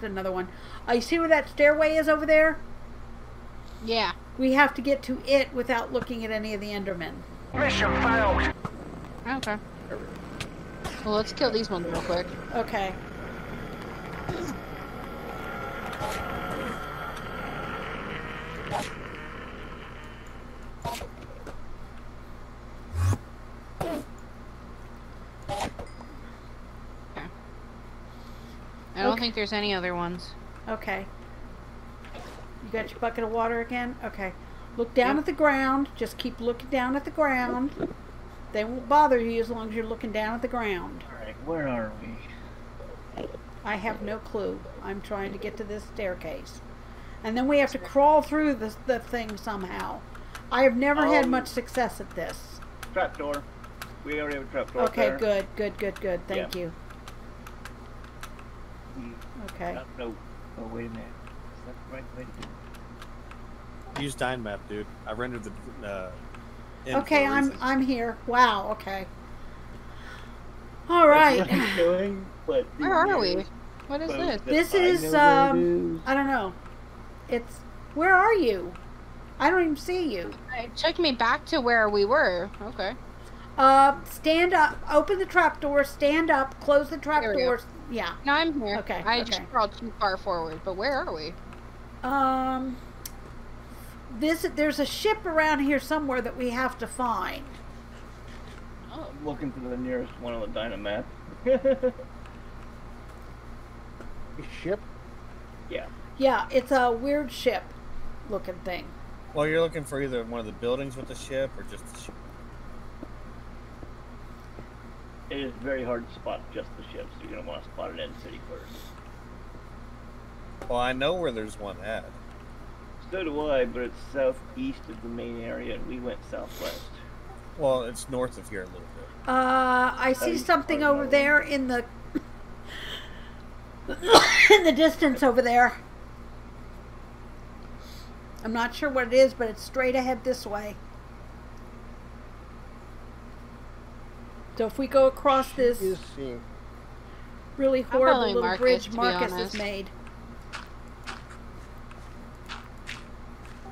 looked at another one. Uh, you see where that stairway is over there? Yeah. We have to get to it without looking at any of the Endermen. Mission failed. Okay. Well, let's kill these ones real quick. Okay. I don't Okay. Think there's any other ones. Okay. You got your bucket of water again? Okay. Look down Yep. at the ground. Just keep looking down at the ground. They won't bother you as long as you're looking down at the ground. Alright, where are we? I have no clue. I'm trying to get to this staircase. And then we have to crawl through the, the thing somehow. I have never had Um, much success at this. Trapdoor. We already have a trapdoor. Okay, there. good, good, good, good. Thank Yeah. you. Mm, Okay. uh, no. Oh, wait a minute. Is that the right way to do it? Use Dynmap, dude. I rendered the. Uh, in Okay, for a I'm reason. I'm here. Wow, okay. All That's right. I'm doing, but the Where are years we? What is both this? that This I is, know where it um, is. I don't know. It's where are you? I don't even see you. It took me back to where we were. Okay. Uh, stand up. Open the trap door. Stand up. Close the trap There we go. doors. Yeah. No, I'm here. Okay, I okay. just crawled too far forward. But where are we? Um. This there's a ship around here somewhere that we have to find. Oh. I'm looking for the nearest one on the Dynmap. Ship? yeah. Yeah, it's a weird ship looking thing. Well, you're looking for either one of the buildings with the ship or just the ship. It is very hard to spot just the ship, so you're gonna want to spot it end city first. Well, I know where there's one at. So do I, but it's southeast of the main area, and we went southwest. Well, it's north of here a little bit. Uh, I see something over know. there in the in the distance over there. I'm not sure what it is, but it's straight ahead this way. So if we go across this really horrible little Marcus, bridge to be Marcus has made.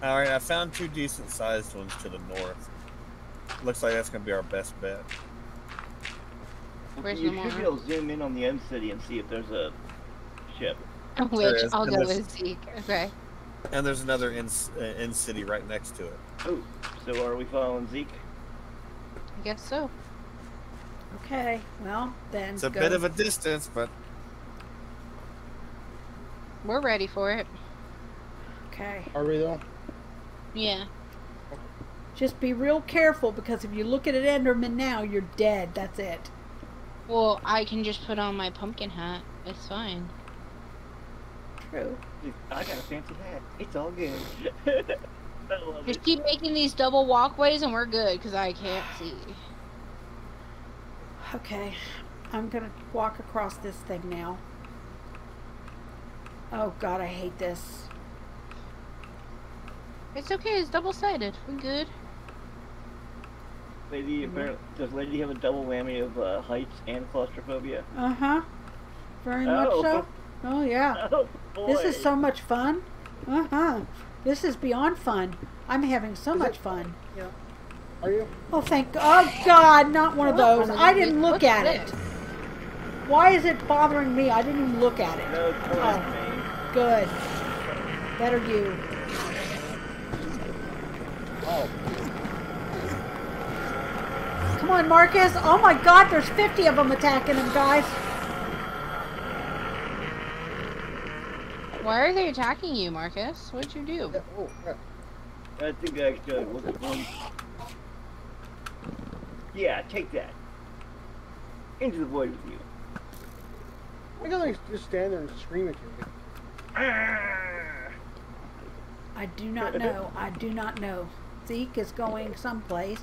All right, I found two decent sized ones to the north. Looks like that's gonna be our best bet. Where's you the should be able to zoom in on the end city and see if there's a ship. Which I'll and go with Zeke. Okay. And there's another in uh, end city right next to it. Oh, so are we following Zeke? I guess so. Okay, well then It's a go. bit of a distance, but We're ready for it. okay. Are we though? Yeah. Just be real careful because if you look at an Enderman now, you're dead. That's it. Well, I can just put on my pumpkin hat. It's fine. True. I got a fancy hat. It's all good. Just it. keep making these double walkways and we're good because I can't see. Okay, I'm gonna walk across this thing now. Oh god, I hate this. It's okay. It's double sided. We're good. Lady, apparently, does Lady have a double whammy of uh, heights and claustrophobia? Uh huh. Very Oh. much so. Oh yeah. Oh boy! This is so much fun. Uh huh. This is beyond fun. I'm having so much fun. Are you? Oh thank. Oh God, not one of those. I didn't look at it. Why is it bothering me? I didn't even look at it. No, Oh. Good. Better you. Oh, Come on, Marcus. Oh my God, there's 50 of them attacking him, guys. Why are they attacking you, Marcus? What'd you do? yeah, oh, crap. I think I actually look at one. Yeah, take that. Into the void with you. Why don't they just stand there and scream at you? Ah! I do not know. I do not know. Zeke is going someplace,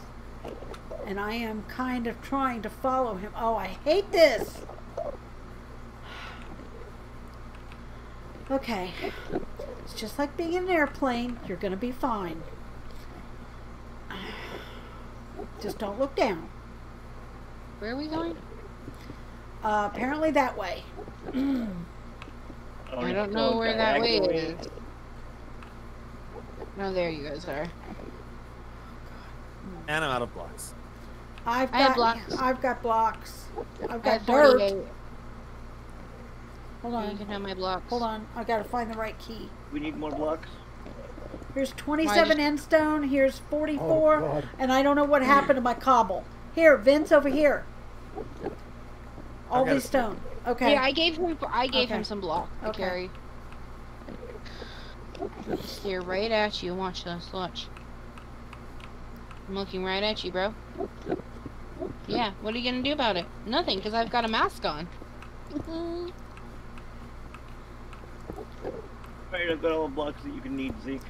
and I am kind of trying to follow him. Oh, I hate this. Okay. It's just like being in an airplane. You're going to be fine. Just don't look down. Where are we going? Uh, apparently that way. I don't know where that way is. No, there you guys are. And I'm out of blocks. I've I have got blocks. I've got blocks. I've got dirt. 48. Hold You on. can have my blocks. Hold on. I gotta find the right key. We need more blocks. Here's 27 end stone. Here's 44. Oh, and I don't know what happened to my cobble. Here, Vince, over here. All these a- stone. Okay. Yeah, I gave him. I gave Okay. him some block to Okay. carry. Stare right at you. Watch this. Watch. I'm looking right at you, bro. Yeah. What are you gonna do about it? Nothing, because I've got a mask on. Alright, I've got all the blocks that you can need, Zeke. These days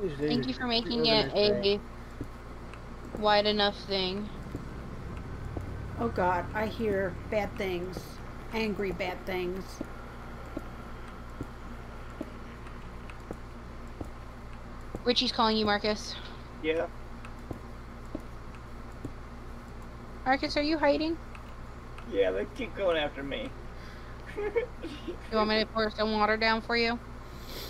Thank you for making it than day. a wide enough thing. oh God, I hear bad things, angry bad things. Richie's calling you, Marcus. Yeah. Marcus, are you hiding? Yeah, they keep going after me. You want me to pour some water down for you?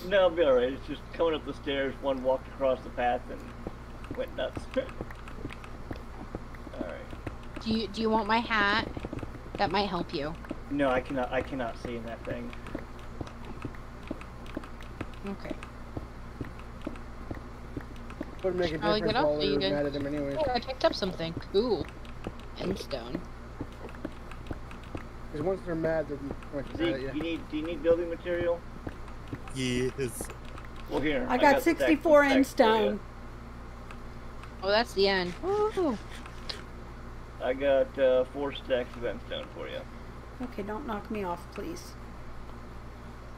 No, I'll be alright. It's just coming up the stairs. One walked across the path and went nuts. alright. Do you Do you want my hat? That might help you. No, I cannot. I cannot see in that thing. Okay. Would make a Probably difference get up while we you were can- mad at them anyways. Oh, I picked up something. Cool. Endstone. Because once they're mad, they're much mad Zeke, at you. you need. Do you need building material? Yes. Well, here. I got the stack- 64 stack end stone. Oh, that's the end. Woo. I got uh, four stacks of endstone for you. Okay, don't knock me off, please.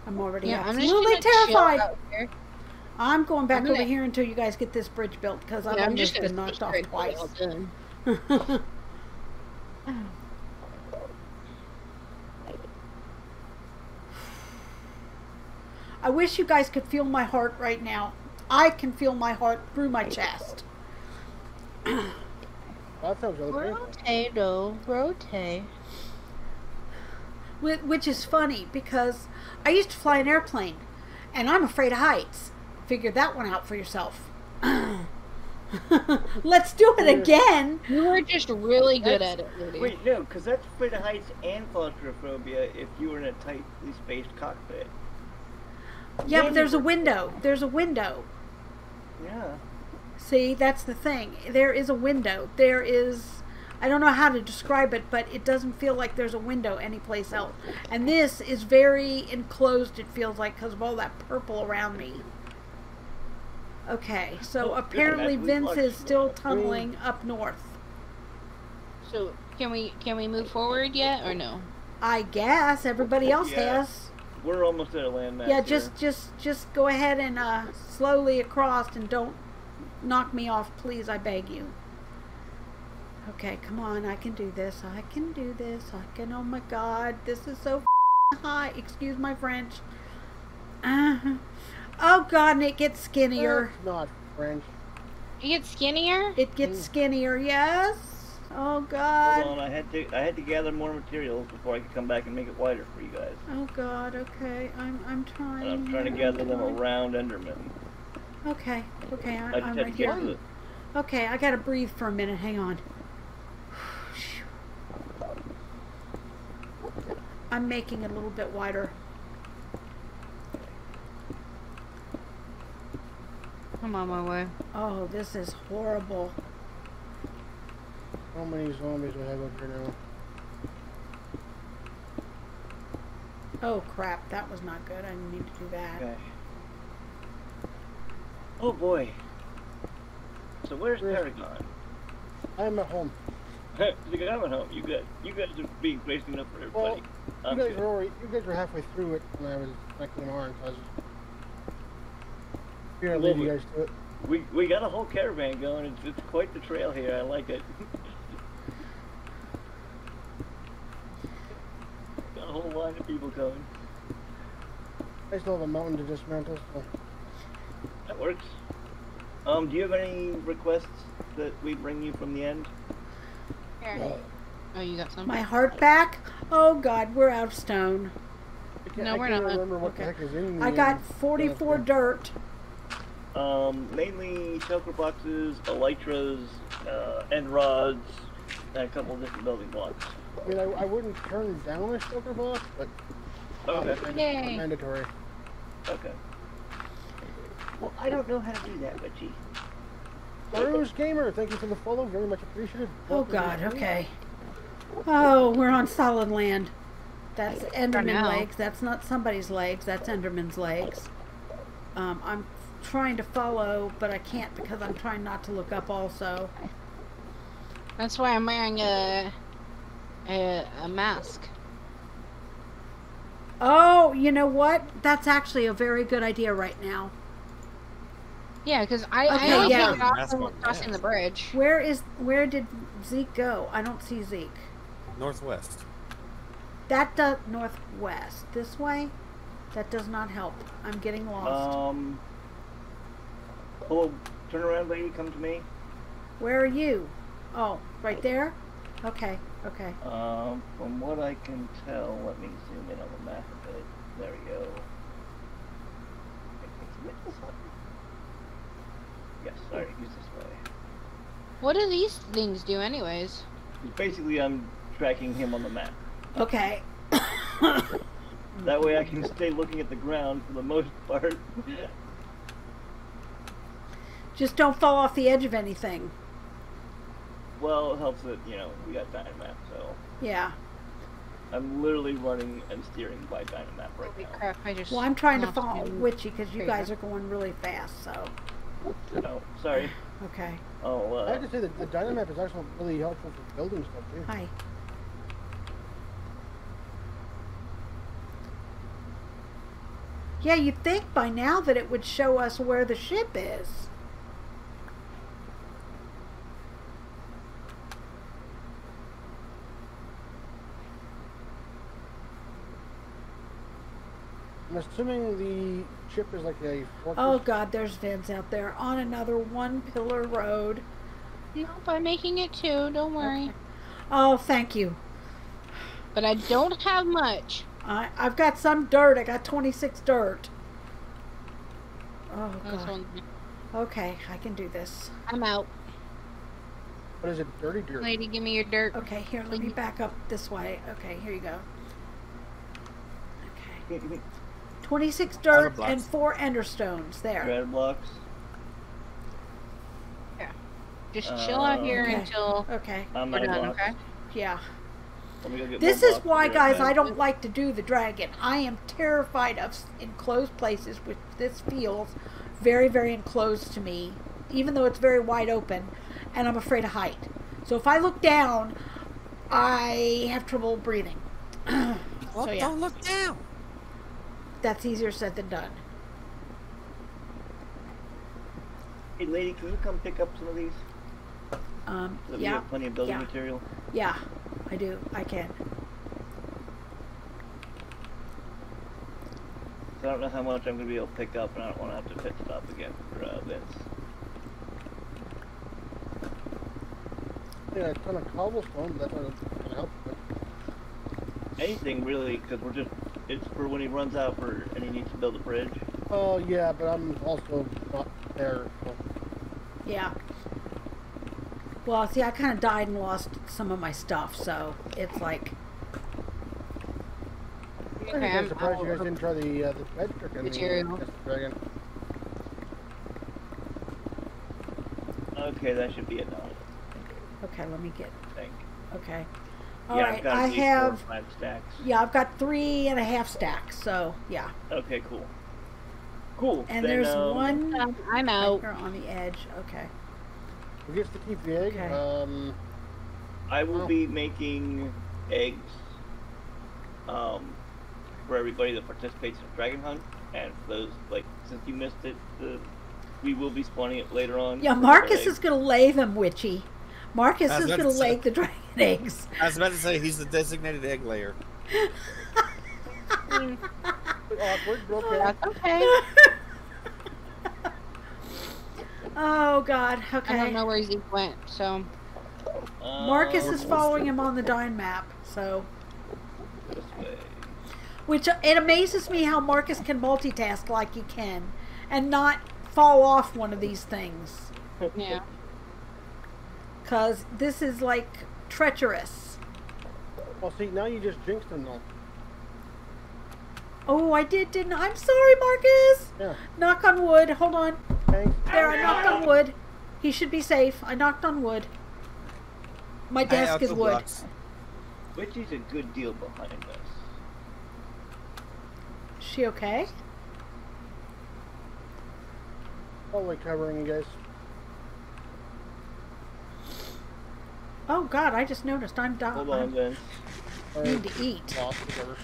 I'm already Yeah, I'm absolutely terrified. out. I'm going back I'm over gonna- here until you guys get this bridge built because I've Yeah, I'm almost just been gonna knocked off twice. I wish you guys could feel my heart right now. I can feel my heart through my chest. Well, that sounds really painful. Rotato, rotate. Which is funny because I used to fly an airplane and I'm afraid of heights. Figure that one out for yourself. Let's do it again. You were just really good That's- at it, Rudy. Wait, no, because that's afraid of heights and claustrophobia if you were in a tightly spaced cockpit. Yeah, Then but there's you a window. There's a window. Yeah. See, that's the thing. There is a window. There is. I don't know how to describe it, but it doesn't feel like there's a window anyplace else. And this is very enclosed, it feels like, because of all that purple around me. Okay, so Oh, apparently goodness, Vince is still that. tunneling up north. So can we can we move forward yet or no? I guess everybody else Yeah. has. We're almost at a landmass. Yeah, here. just just just go ahead and uh, slowly across, and don't knock me off, please. I beg you. Okay, come on. I can do this. I can do this. I can. Oh my God, this is so high. Excuse my French. Uh, oh God, and it gets skinnier. It's not French. You get skinnier? It gets Mm. skinnier. Yes. Oh God. Hold on, I had to I had to gather more materials before I could come back and make it wider for you guys. Oh God. Okay. I'm I'm trying. And I'm trying to gather I'm them around Enderman. Okay. Okay. I, I just I'm had right to get here. to the Okay, I gotta breathe for a minute. Hang on. I'm making it a little bit wider. I'm on my way. Oh, this is horrible. How many zombies do I have up here now? Oh crap, that was not good. I need to do that. Okay. Oh boy. So where's Where's- Paragon? I'm at home. the guy went home. You got you guys are being crazy enough for everybody. You guys good. were already, you guys were halfway through it when I was making orange. I was just here to Well, lead you we- guys to it. We we got a whole caravan going. It's, it's quite the trail here. I like it. got a whole line of people coming. I still have a mountain to dismantle. So. That works. Um, do you have any requests that we bring you from the end? Here. Oh, you got some? My heart back? Oh god, we're out of stone. I No, I we're can't not. remember what Okay. the heck is in the I got um, 44 downstairs. dirt. Um, mainly shulker boxes, elytras, uh, end rods, and a couple of different building blocks. I mean, I, I wouldn't turn down a shulker box, but Okay. it's Yay. mandatory. Okay. Well, I don't know how to do that, Richie. Rose Gamer, thank you for the follow. Very much appreciated. Oh Welcome god, okay. Oh, we're on solid land. That's Enderman now. legs. That's not somebody's legs. That's Enderman's legs. Um, I'm trying to follow, but I can't because I'm trying not to look up also. That's why I'm wearing a a, a mask. Oh, you know what? That's actually a very good idea right now. Yeah, because I, Okay, I only yeah. take it off Mask when on, we're crossing the bridge. Where is where did Zeke go? I don't see Zeke. Northwest. That does northwest. This way? That does not help. I'm getting lost. Um. Oh, turn around, lady. Come to me. Where are you? Oh, right there? Okay, okay. Um, from what I can tell, let me zoom in on the map a bit. There we go. Yes, sorry, use this way. What do these things do, anyways? Basically, I'm tracking him on the map. Okay. That way I can stay looking at the ground for the most part. Just don't fall off the edge of anything. Well, it helps that, you know, we got Dynmap, so Yeah. I'm literally running and steering by Dynmap right Holy now. crap, I just... Well, I'm trying to follow him. Witchy because you guys are going really fast, so. Oh, sorry. Okay. Oh, I uh, have to say that the Dynmap is actually really helpful for building stuff too. Hi. Yeah, you'd think by now that it would show us where the ship is. I'm assuming the chip is like a fortress. Oh god, there's Vince out there on another one pillar road. Nope, I'm making it too, don't worry. Okay. Oh, thank you. But I don't have much. I, I've got some dirt. I got 26 dirt. Oh, God. Okay, I can do this. I'm out. What is it? Dirty dirt. Lady, give me your dirt. Okay, here, let me back up this way. Okay, here you go. Okay. 26 dirt and 4 enderstones. There. red blocks. Yeah. Just uh, chill out here Okay. until Okay, I'm we're done, blocks. okay? yeah. Let me go get This is why, I'll guys, I don't like to do the dragon. I am terrified of enclosed places, which this feels very, very enclosed to me, even though it's very wide open, and I'm afraid of height. So if I look down, I have trouble breathing. Well, so yeah, don't look down. That's easier said than done. Hey, lady, can you come pick up some of these? Um, So that we yeah, have plenty of building yeah. material. yeah, I do. I can. So I don't know how much I'm gonna be able to pick up, and I don't want to have to pit stop again for uh, Vince. Yeah, a ton of cobblestone, but that's not help. Anything really, because we're just. It's for when he runs out for and he needs to build a bridge. Oh yeah, but I'm also not there. So. Yeah. Well, see, I kind of died and lost some of my stuff, so it's like, I'm Okay, I'm surprised you guys didn't try the uh, the bed trick in the Material. uh, Dragon. Okay, that should be enough. okay, let me get, I think. okay. All yeah, right, I've got I at least four or have, five stacks. yeah, I've got three and a half stacks, so yeah. Okay, cool. Cool. And then, there's um, one Um, I'm right out. here on the edge. Okay. Who gets to keep the egg? Okay. Um, I will Oh. be making eggs um, for everybody that participates in Dragon Hunt, and for those like since you missed it, the, we will be spawning it later on. Yeah, Marcus is going to lay them, Witchy. Marcus is going to to lay the dragon eggs. I was about to say he's the designated egg layer. awkward, okay. Okay. oh God. Okay. I don't know where Zeke went, so Marcus Um, is following him on the Dynmap, so which it amazes me how Marcus can multitask like he can, and not fall off one of these things. Yeah. Cause this is like treacherous. Well, see, now you just jinxed him, though. Oh, I did, didn't I? I'm sorry, Marcus. Yeah. Knock on wood. Hold on. Thanks. There, I knocked on wood. He should be safe. I knocked on wood. My desk is wood. blocks. is a good deal behind us. She okay? Totally covering you guys. Oh God, I just noticed I'm down. Hold on, Vince. Or need to eat. lost, whatever.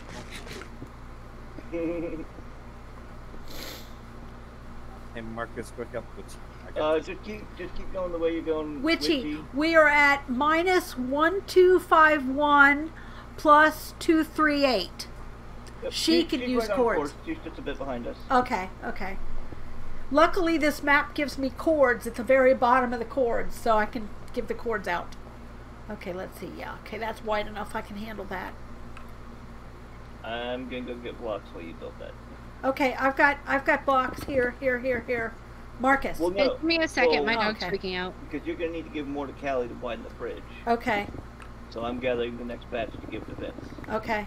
Hey, Marcus, quick up. Which I got uh, just keep, just keep going the way you're going. Witchy, we are at minus one two five one plus two three eight. Yep, she keep- can keep use right on cords. She's just a bit behind us. Okay, okay. Luckily, this map gives me chords at the very bottom of the chords, so I can give the chords out. Okay, let's see. Yeah, okay, that's wide enough. I can handle that. I'm gonna go get blocks while you build that. Okay, I've got I've got blocks here, here, here, here. Marcus. Well, Hey, no, give me a second. well, My dog's oh, okay. freaking out. because you're gonna need to give more to Callie to widen the bridge. Okay, So I'm gathering the next batch to give to Vince. okay.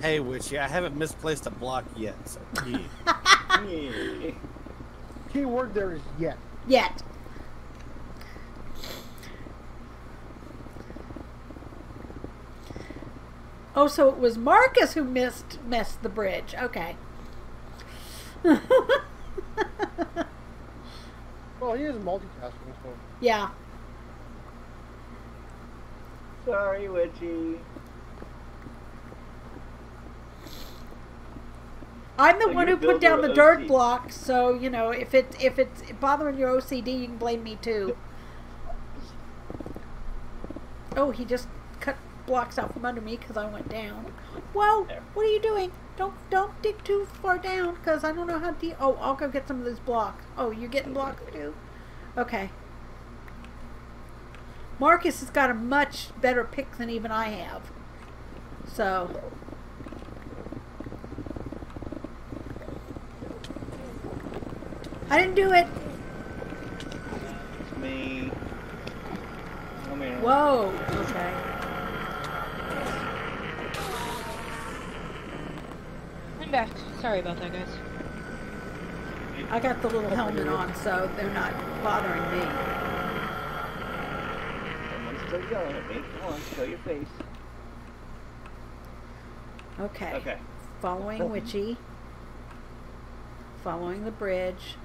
Hey, Witchy, I haven't misplaced a block yet, so yeah. Yeah. Key word there is yet. Yet. Oh, so it was Marcus who missed missed the bridge. Okay. Well, he is multitasking, so. yeah. Sorry, Witchy. I'm the So one who put down your the dirt OC. block, so you know if it if it's bothering your OCD, you can blame me too. Oh, he just cut blocks out from under me because I went down. Whoa! There. What are you doing? Don't don't dig too far down because I don't know how deep. Oh, I'll go get some of these blocks. Oh, you're getting blocks too. Okay. Marcus has got a much better pick than even I have. So. I didn't do it. Me. Whoa. Okay. Back. Sorry about that, guys. I got the little helmet on, so they're not bothering me. Someone's still yelling at me. Come on, show your face. Okay. Okay. Following Witchy. Following the bridge.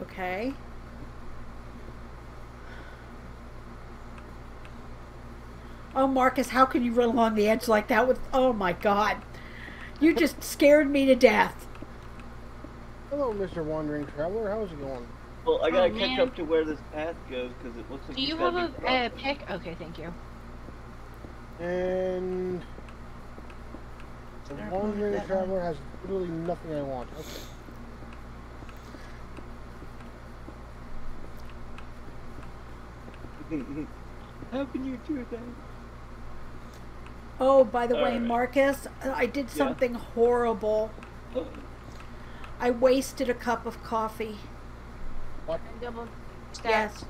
Okay. Oh, Marcus, how can you run along the edge like that with. Oh my god. You just scared me to death. Hello, Mr. Wandering Traveler. How's it going? Well, I gotta Oh, catch up to where this path goes because it looks like Do you have a, a crossing. pick? Okay, thank you. And the Wandering Traveler has literally nothing I want. Okay. How can you do that? Oh, by the way, Alright. Marcus, I did Yeah. something horrible. Oh. I wasted a cup of coffee. Double stack. Yes.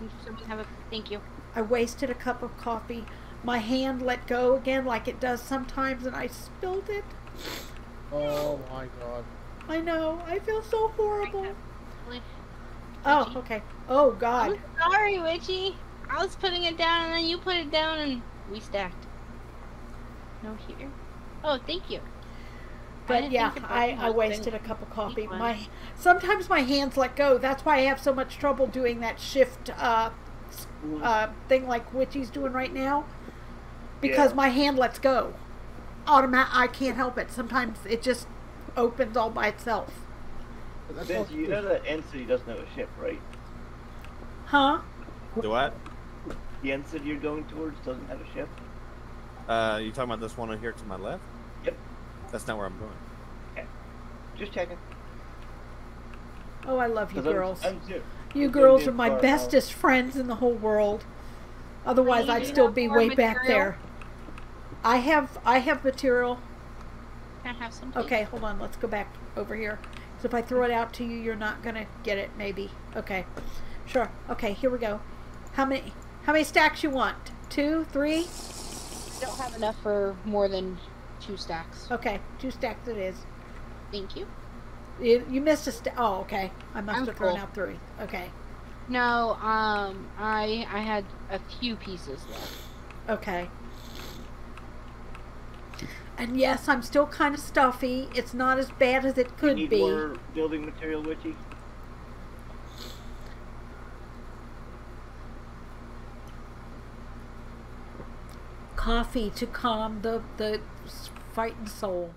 A thank you. I wasted a cup of coffee. My hand let go again, like it does sometimes, and I spilled it. Oh my god. I know. I feel so horrible. Oh, okay. Oh I'm God. sorry, Witchy. I was putting it down and then you put it down and we stacked. No here. Oh, thank you. But didn't yeah, I. I wasted a cup of coffee. My sometimes my hands let go. That's why I have so much trouble doing that shift uh, uh, thing like Witchy's doing right now, because Yeah. my hand lets go. Automat. I can't help it. Sometimes it just opens all by itself. But that's Vince, all- you know that end city doesn't have a ship, right? Huh? Do what? The end city you're going towards doesn't have a ship. Uh, you talking about this one over here to my left? Yep. That's not where I'm going. Okay. Just checking. Oh, I love you 'Cause I'm- girls. I'm, zo- You girls are my car, bestest friends in the whole world. Otherwise, Honey, I'd still be more way back there. I have I have material. Can I have some? please? Okay, hold on. Let's go back over here. So if I throw it out to you, you're not gonna get it. Maybe. Okay. Sure. Okay. Here we go. How many? How many stacks you want? Two, three? I don't have enough for more than two stacks. Okay, two stacks it is. Thank you. You, you missed a stack. Oh, okay. I must I'm have thrown full. out three. Okay. No, um, I I had a few pieces left. Okay. And yes, I'm still kind of stuffy. It's not as bad as it You could need be. more building material, Witchy? Coffee to calm the the frightened soul.